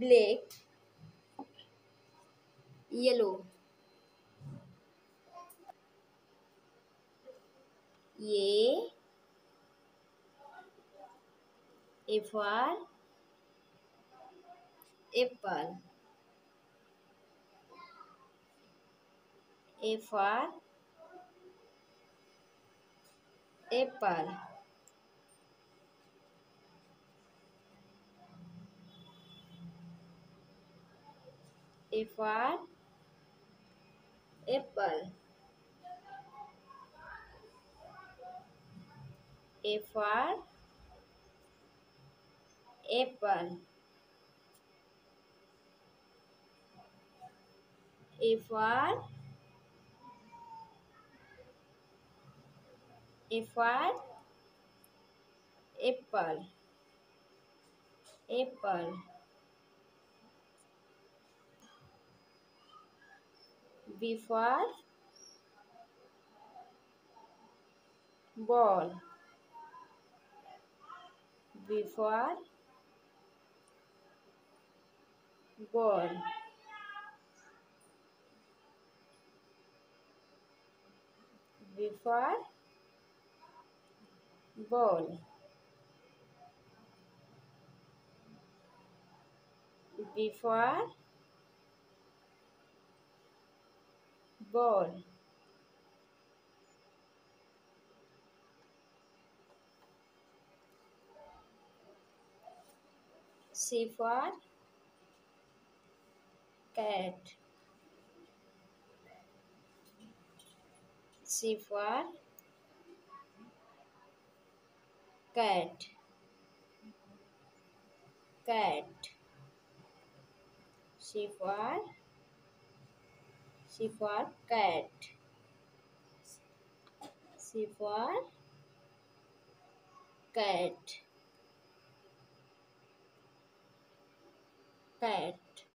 Black yellow. ये F R apple. F R apple. A for apple. A for apple. A for A for apple. Apple. B for ball. B for ball. B for ball. B for ball. C for cat. C for cat. Cat. C for C for cat C for cat cat